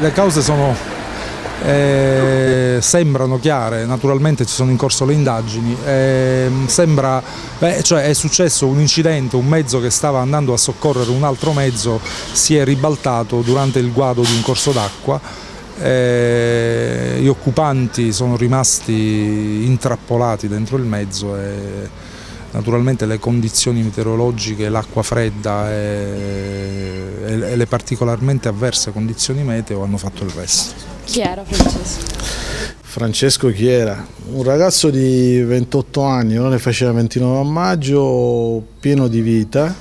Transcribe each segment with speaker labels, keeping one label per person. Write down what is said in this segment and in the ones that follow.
Speaker 1: le cause sono, eh, sembrano chiare, naturalmente ci sono in corso le indagini, eh, sembra, beh, cioè è successo un incidente, un mezzo che stava andando a soccorrere un altro mezzo si è ribaltato durante il guado di un corso d'acqua, eh, gli occupanti sono rimasti intrappolati dentro il mezzo e naturalmente le condizioni meteorologiche, l'acqua fredda e, e, le particolarmente avverse condizioni meteo hanno fatto il resto.
Speaker 2: Chi era Francesco?
Speaker 3: Francesco chi era? Un ragazzo di 28 anni, non ne faceva 29 a maggio, pieno di vita,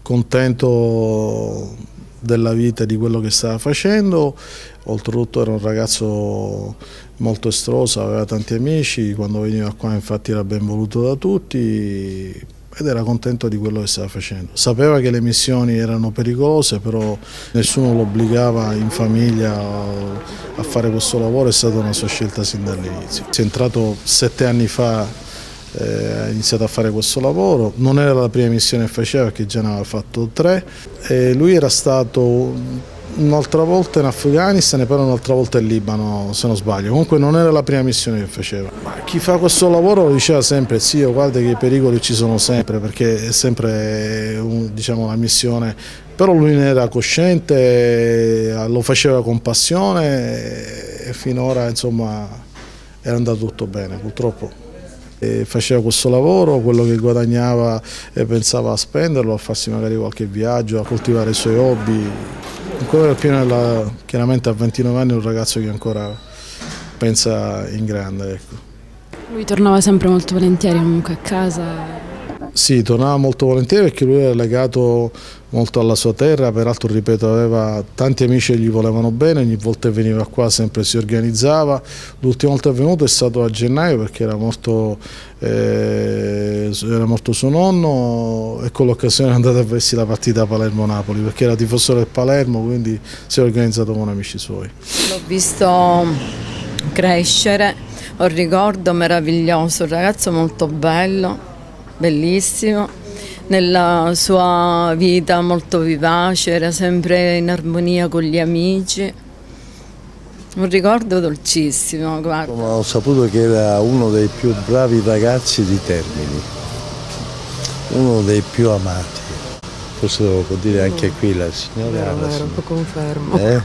Speaker 3: contento della vita, di quello che stava facendo, oltretutto era un ragazzo molto estroso, aveva tanti amici, quando veniva qua infatti era ben voluto da tutti ed era contento di quello che stava facendo. Sapeva che le missioni erano pericolose, però nessuno lo obbligava in famiglia a fare questo lavoro, è stata una sua scelta sin dall'inizio. Si è entrato sette anni fa eh, ha iniziato a fare questo lavoro, non era la prima missione che faceva perché già ne aveva fatto tre. E lui era stato un'altra volta in Afghanistan e poi un'altra volta in Libano se non sbaglio, comunque non era la prima missione che faceva. Ma chi fa questo lavoro lo diceva sempre, sì, guarda che i pericoli ci sono sempre perché è sempre diciamo, una missione, però lui ne era cosciente, lo faceva con passione e finora insomma era andato tutto bene, purtroppo faceva questo lavoro, quello che guadagnava e pensava a spenderlo, a farsi magari qualche viaggio, a coltivare i suoi hobby. Ancora pieno della, chiaramente a 29 anni è un ragazzo che ancora pensa in grande. Ecco.
Speaker 2: Lui tornava sempre molto volentieri comunque a casa
Speaker 3: sì, tornava molto volentieri perché lui era legato molto alla sua terra, peraltro ripeto aveva tanti amici che gli volevano bene, ogni volta che veniva qua sempre si organizzava, l'ultima volta è venuto è stato a gennaio perché era morto, eh, era morto suo nonno e con l'occasione è andato a vedersi la partita Palermo-Napoli perché era tifoso del Palermo quindi si è organizzato con amici suoi.
Speaker 4: L'ho visto crescere, ho un ricordo meraviglioso, un ragazzo molto bello bellissimo, nella sua vita molto vivace, era sempre in armonia con gli amici. Un ricordo dolcissimo, guarda.
Speaker 5: Ho saputo che era uno dei più bravi ragazzi di Termini, uno dei più amati. Forse lo può dire anche qui la signora Anna.
Speaker 6: Vero, lo confermo.
Speaker 5: Eh?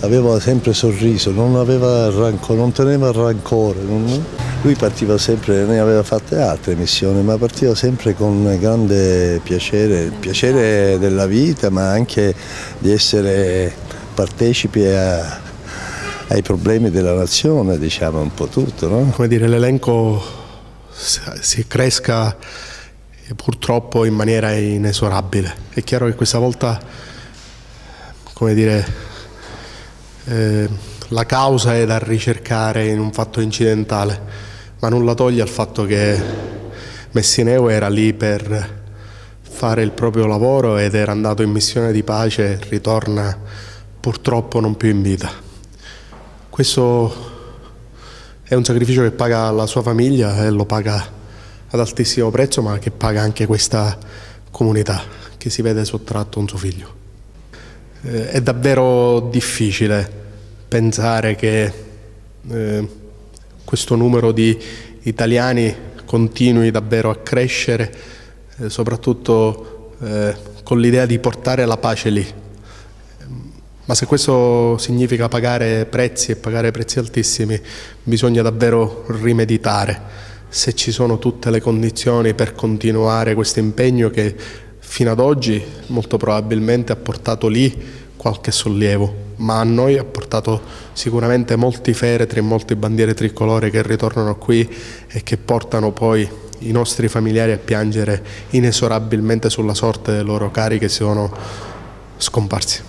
Speaker 5: Aveva sempre sorriso, non, aveva rancore, non teneva rancore. Non... Lui partiva sempre, ne aveva fatte altre missioni, ma partiva sempre con grande piacere, piacere della vita, ma anche di essere partecipi a, ai problemi della nazione, diciamo un po' tutto. No?
Speaker 7: Come dire, l'elenco si cresca purtroppo in maniera inesorabile. È chiaro che questa volta, come dire, eh, la causa è da ricercare in un fatto incidentale ma nulla toglie al fatto che Messineo era lì per fare il proprio lavoro ed era andato in missione di pace ritorna purtroppo non più in vita. Questo è un sacrificio che paga la sua famiglia e lo paga ad altissimo prezzo, ma che paga anche questa comunità che si vede sottratto un suo figlio. Eh, è davvero difficile pensare che eh, questo numero di italiani continui davvero a crescere, eh, soprattutto eh, con l'idea di portare la pace lì. Ma se questo significa pagare prezzi e pagare prezzi altissimi, bisogna davvero rimeditare se ci sono tutte le condizioni per continuare questo impegno che fino ad oggi molto probabilmente ha portato lì qualche sollievo, ma a noi ha portato sicuramente molti feretri e molte bandiere tricolore che ritornano qui e che portano poi i nostri familiari a piangere inesorabilmente sulla sorte dei loro cari che sono scomparsi.